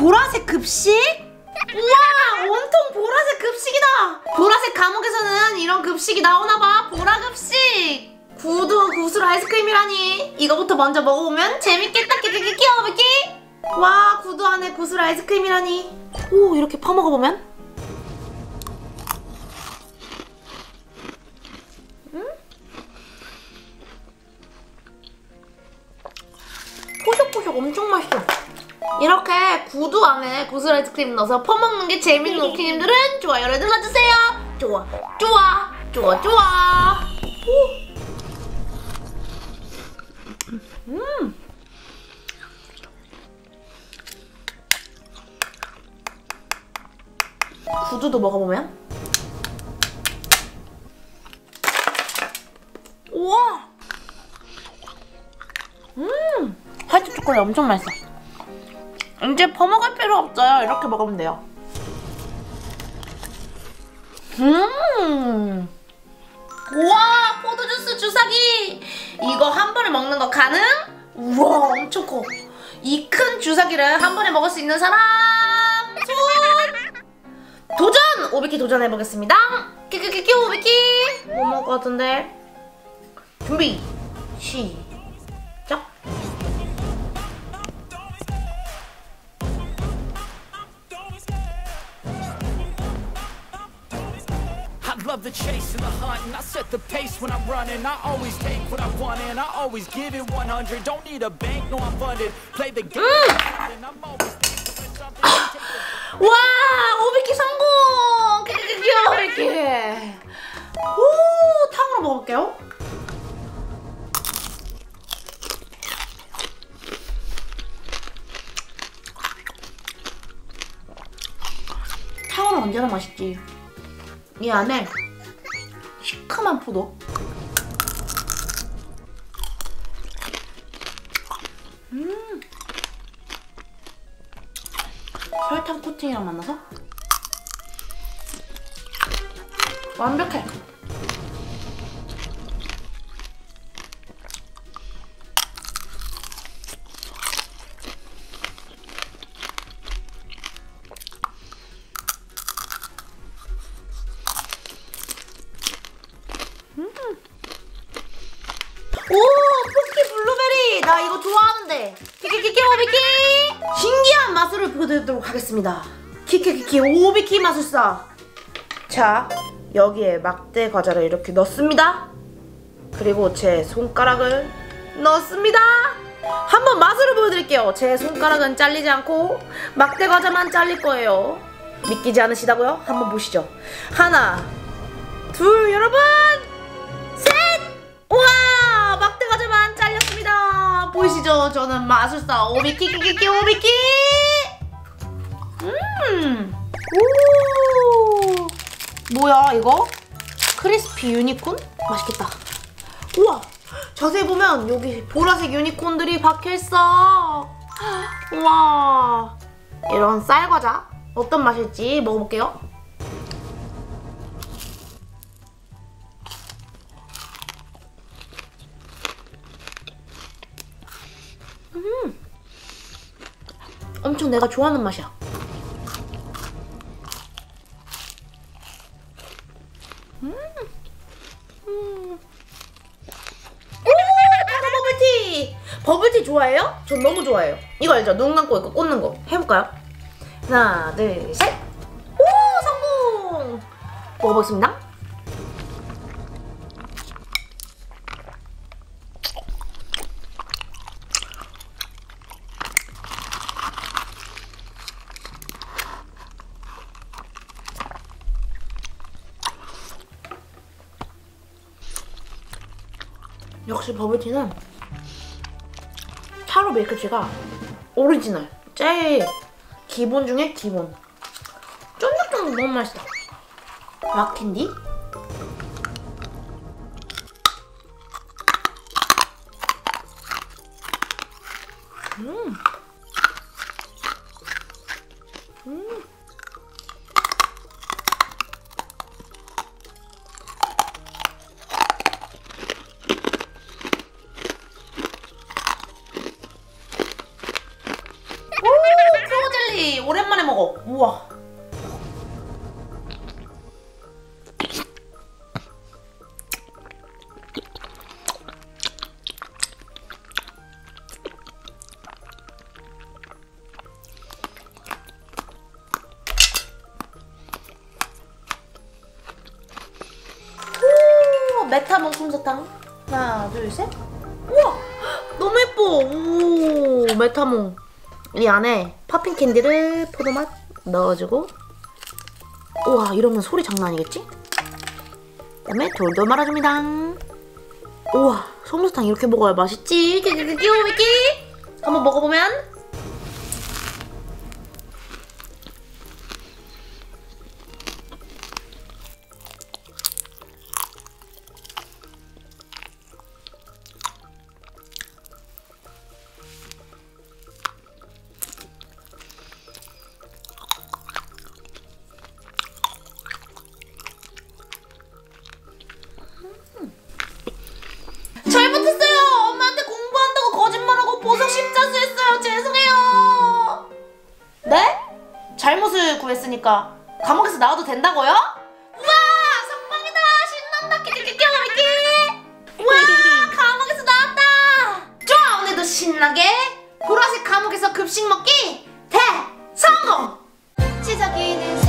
보라색 급식? 우와 온통 보라색 급식이다. 보라색 감옥에서는 이런 급식이 나오나봐. 보라급식. 구두 구슬 아이스크림이라니. 이거부터 먼저 먹어보면 재밌겠다. 끼끼끼 끼어먹기. 와 구두 안에 구슬 아이스크림이라니. 오 이렇게 퍼먹어보면? 음? 포석포석 엄청 맛있어 이렇게 구두 안에 구슬 아이스크림 넣어서 퍼먹는 게 재밌는 오키님들은 좋아요를 눌러주세요. 좋아, 좋아, 좋아, 좋아. 오. 음. 구두도 먹어보면 우와 음 화이트 초콜릿 엄청 맛있어 이제 퍼먹을 필요 없어요. 이렇게 먹으면 돼요. 음. 우와, 포도주스 주사기. 이거 한 번에 먹는 거 가능? 우와, 엄청 커. 이 큰 주사기를 한 번에 먹을 수 있는 사람 손. 도전! 오비키 도전해보겠습니다. 끼끼끼끼 오비키. 못 먹을 것 같은데. 준비. 시작. Love the chase and the hunt, and I set the pace when I'm running. I always take what I want, and I always give it 100. Don't need a bank, no, I'm funded. Play the game, and I'm always 와, 오비키 성공! 귀여워, 오비키. 오, 탕으로 먹을게요. 탕은 언제나 맛있지. 이 안에 시큼한 포도. 음. 설탕 코팅이랑 만나서 완벽해. 키키키키 오비키. 신기한 맛을 보여드리도록 하겠습니다. 키키키키 오비키 마술사. 자, 여기에 막대 과자를 이렇게 넣습니다. 그리고 제 손가락을 넣습니다. 한번 맛으로 보여드릴게요. 제 손가락은 잘리지 않고 막대 과자만 잘릴 거예요. 믿기지 않으시다고요? 한번 보시죠. 하나, 둘, 여러분, 저는 마술사 오비키 키키키 오비키. 음, 오, 뭐야 이거? crispy unicorn? 맛있겠다. 우와! 자세히 보면 여기 보라색 유니콘들이 박혀있어. 우와! 이런 쌀과자 어떤 맛일지 먹어볼게요. 엄청 내가 좋아하는 맛이야. 버블티! 버블티 좋아해요? 전 너무 좋아해요. 이거 알죠? 눈 감고 이거 꽂는 거. 해볼까요? 하나, 둘, 셋! 오! 성공! 먹어보겠습니다. 역시 버블티는 차로 밀크티가 오리지널 제일 기본 중에 기본 쫀득쫀득 너무 맛있다 락캔디 음. 음. 우와. 오, 메타몽 솜사탕. 하나, 둘, 셋. 우와, 너무 예뻐. 오, 메타몽. 이 안에 팝핑 캔디를 포도맛 넣어주고. 우와, 이러면 소리 장난 아니겠지? 그다음에 돌돌 말아줍니다. 우와, 솜사탕 이렇게 먹어야 맛있지. 미끼. 한번 먹어보면. 구했으니까 감옥에서 나와도 된다고요? 우와 성공이다. 신난다. 미끼 우와 감옥에서 나왔다. 좋아 오늘도 신나게 보라색 감옥에서 급식 먹기 대성공! 시작이는